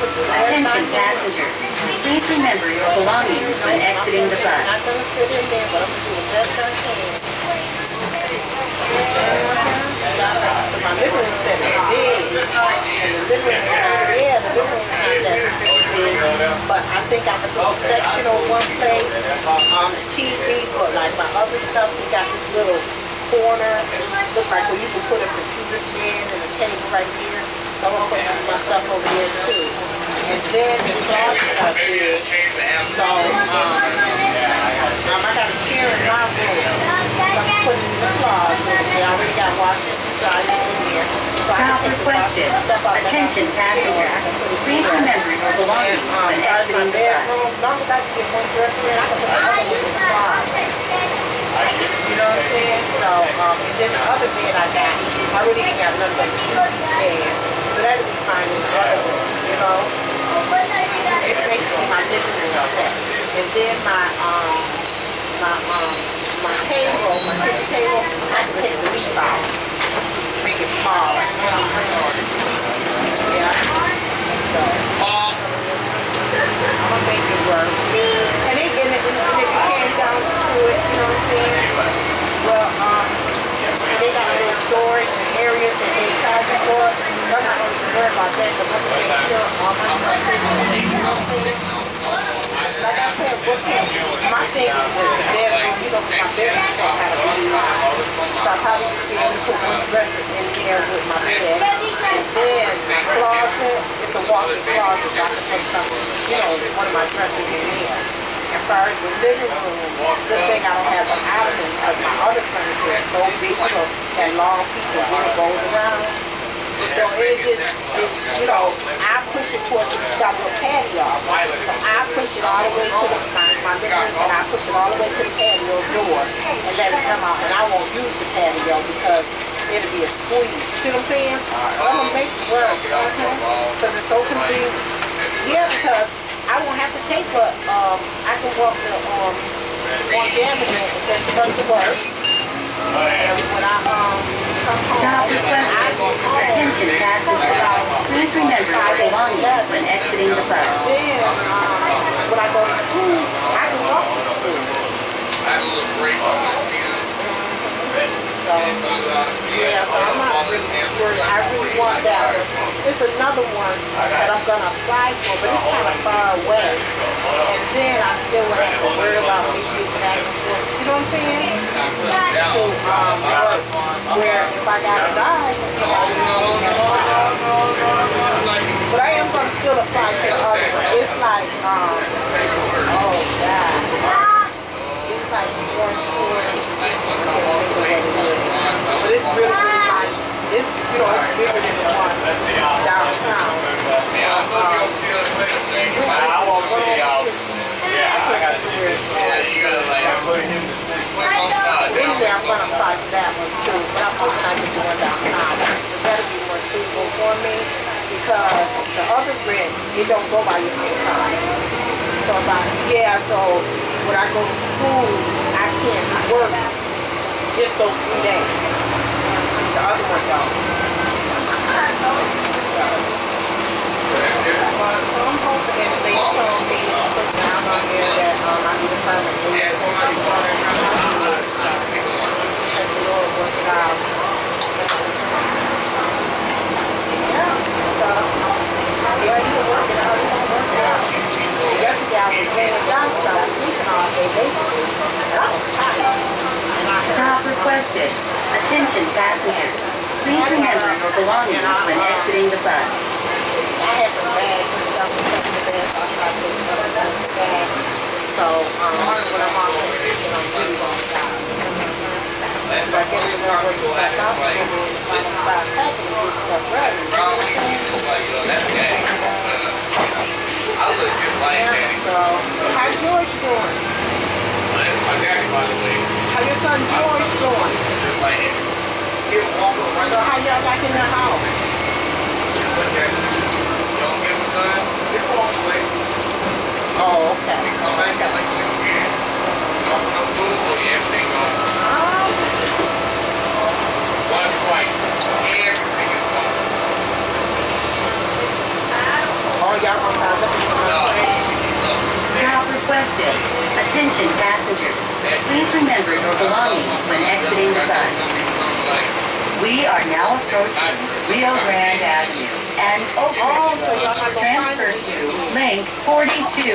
Attention passengers. Please remember your belongings when exiting the bus. My living room is big, and the living room, yeah, the living room's not that big, but I think I can put a section on one place, on the TV, but like my other stuff, they got this little corner, look like where you can put a computer stand and a table right here, so I'm gonna put my stuff over there too. And then the closets are big, so, um, um, I got a chair in my room. I'm putting it in the closet. They already got washers and dryers in there. So I can take the washers and stuff out. Attention passengers. Please remember your belongings when as far as my exiting the bus. bedroom, as long as I can get one dresser in, I can put the other one in the closet. You know what I'm saying? So, um, and then the other bed I got, I really ain't got nothing but a TV stand. So that'll be fine other room, you know? It's basically my living room set. And then my, um, my, um, my table, my kitchen table, I can take the leaf out. Make it smaller. Yeah. So, I'm gonna make it work. And, it, and, it, and if you can't down to it, you know what I'm saying? Well, um, they got little storage and areas that they charge you for. I'm not gonna Like I said, my thing is the you know, my so big. So I probably just put one dresser in there with my bed. And then my closet, it's a walk-in closet, so you know, one of my in there. As far as the living room, good thing I don't have an island because my other furniture is so big, that long piece of goes around. So it just, it, you know, I push it towards the little patio. So I push it all the way to the, my, my room and I push it all the way to the patio door and let it come out. And I won't use the patio because it'll be a squeeze. You see what I'm saying? I'm gonna make it work. Because it's so convenient. Yeah, because I won't have to take but um, I can walk the, um, on Avenue and just to work. And when I, um, go home. Attention passengers. Please remember your belongings when exiting the bus. When I go to school, I can walk to school. I had a little brace on yeah, so I'm not really worried. I really want that. There's another one that I'm gonna apply for, but it's kind of far away. And then I still would have to worry about me getting back and forth. You know what I'm saying? To, um, work. Where if I gotta but I am gonna still apply to the other one. It's like, um, oh God. It's like going towards. But it's really, really nice. It's, you know, it's bigger than the one downtown. Yeah, I'm looking to see the thing. I want one on six. Yeah, I got Remember where it's Yeah, at. you gotta like put him click on side. Anyway, I'm gonna apply to that one too, but I'm hoping I can do one downtown. It better be more suitable for me because the other rent, it don't go by your income. So if I, yeah, so when I go to school, I can't work just those three days. The other one don't. I'm hoping they told me, that um, I need a. Yeah, somebody bought it. Let the Lord work it out. Yeah, so, yeah, you can work it out, you can work it out. Yesterday I was laying down, so I was sleeping all day, basically, and I was tired. And I heard, Stop requested. Attention passengers. Please remember your belongings when exiting the bus. I and so I um, when I'm gonna stop. So I guess and and ready, you know what I'm that's gay. I George doing? That's my daddy, by the way. How your son George doing? Over right So how y'all back in the house? look at you. Don't give him none. He'll walk away. Oh, okay. Come back like six years. Don't come food for you. Everything gone. Um, One swipe. Everything is gone. oh, y'all belongings when exiting the bus. We are now approaching Rio Grande Avenue and Oh, so y'all not Road. gonna Transfer to link 42.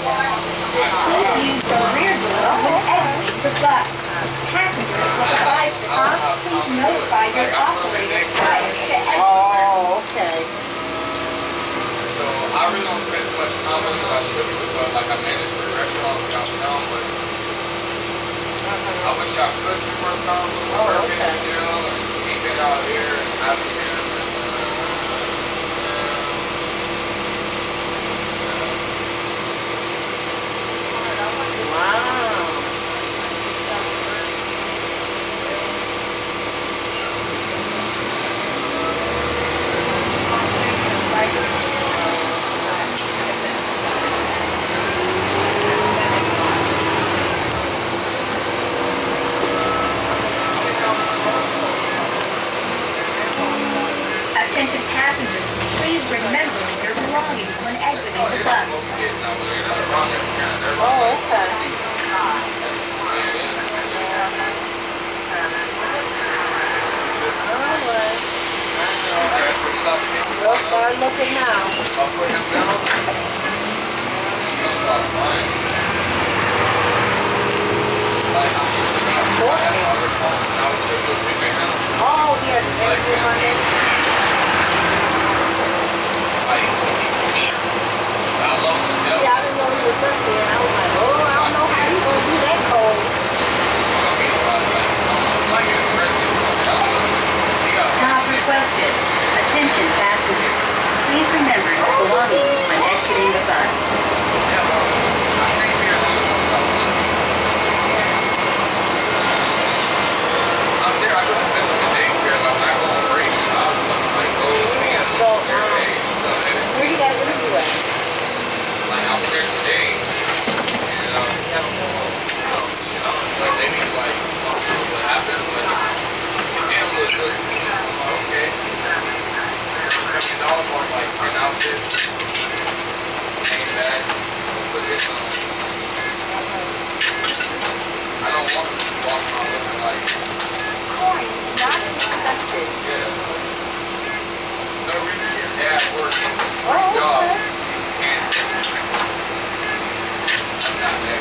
Please use the rear door when exiting the bus. Passengers with a five stop, please notify your operator prior to exit. Oh, okay. So I really don't spend as much time on it as I should because like I manage three restaurants downtown, but uh-huh. I wish I could spend more time with my Oh, work in the out here. And having him and Wow. Attention passengers, please remember your belongings when exiting the bus. most kids now when they're not around their parents, they're Oh, okay. Start looking now. I him. Oh, See, death. I didn't know he was up there, and I was like, oh, I don't know how he gonna do that cold. I mean, like, like, like, in prison, he got Stop requested. Attention passengers, please remember your belongings when exiting the bus. Yeah, well, I came here and I was like, I'm there, I couldn't visit the daycare, like, when I go on break, I was like, go see us So, every um, day, so, and Where you got an interview at? like, I was there today, and, um, he had a phone, you know, shit, I don't know, they need to, like, talk to what happened, but it didn't look good to me, so I'm like, okay. Fifty dollars on, like, ten outfits, came back, put this on. I don't want them to walk around looking like, Not expected. yeah. No reason your dad working Oh, three jobs. okay. You can't. I'm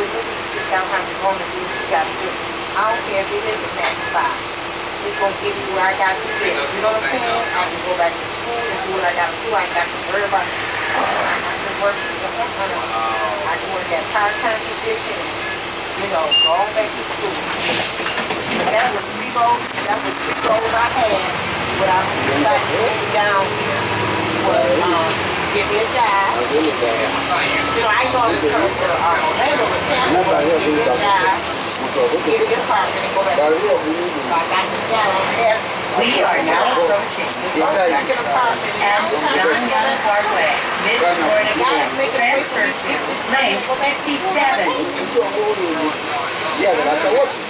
You just don't have to go and do what you do. I don't care if it is a matchbox. It's gonna give me where I gotta get. You know what I'm saying? I can go back to school and do what I gotta do. I ain't got to worry about, oh, I to work. I can that part-time position, you know, go back to school. But that was three goals, that was three goals I had when I to down here. Was, um, give me a job. I really bad. I'm not used I know I to uh, Orlando with Tampa, give me a job, it. me a apartment and go back to But school. we So I got this job there. We are now approaching This was second apartment in M. downtown John Young Atlanta. Parkway, Mid-Florida making way for transfer to to lane go back to. I'm 57. taking it. Yes, and after what?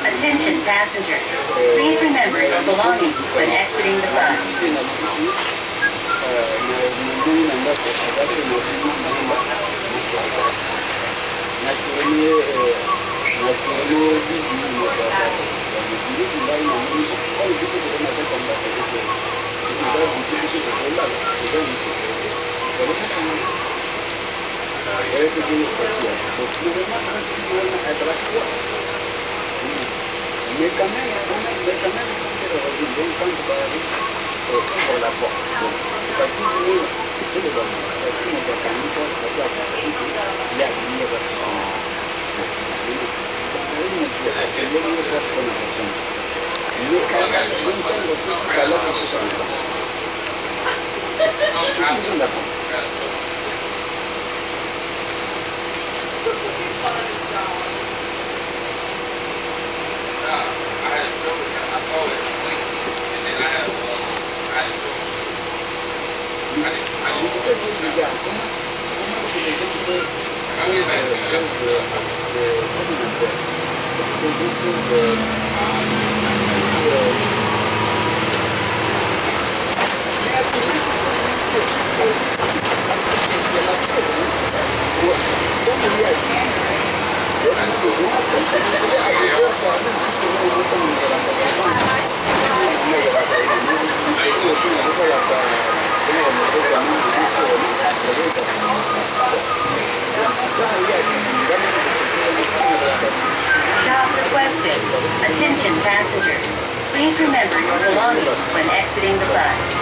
Attention passengers. Please remember your belongings when exiting the bus. Ici, na Mais quand même, quand même, mais quand même, donc quand vous parlez, la porte. Quand la I'll get back to you. Stop requested. Attention passengers. Please remember your belongings when exiting the bus.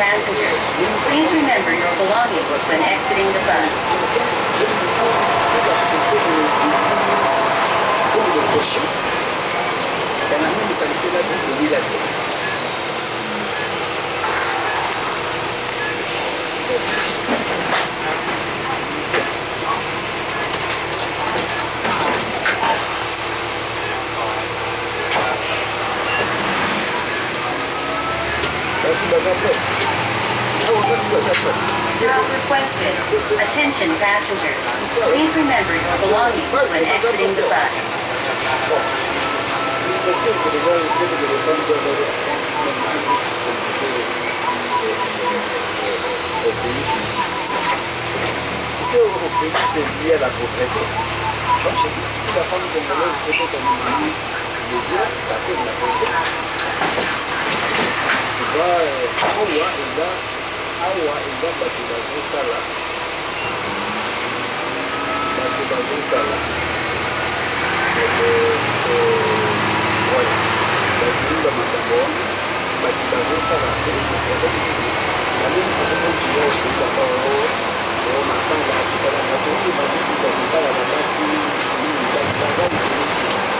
passengers. Please remember your belongings when exiting the bus. Stop requested. Attention passengers. Please remember your belongings when exiting the bus. C'est c'est lié à la pauvreté. Si la femme congolaise peut être un mari déjà, awa eza awa eza bato bazosala. Bato bazosala. bakoyeba makambo wana bato bazosala bamemi ozokotiwa okokaka o matanga akosalaka toyeba mituka kotala bakasi mingi bazaza na mingi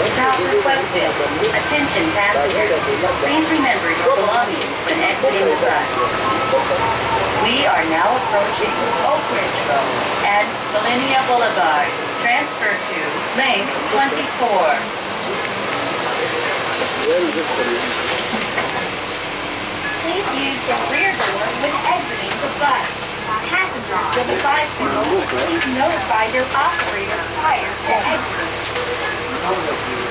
Stop requested. Attention passengers. Please remember your belongings when exiting the bus. We are now approaching Oak Ridge Road and Millennia Boulevard. Transfer to Link 24. Please use the rear door when exiting the bus. Passengers with a bicycle, please notify your operator prior to exiting some of you.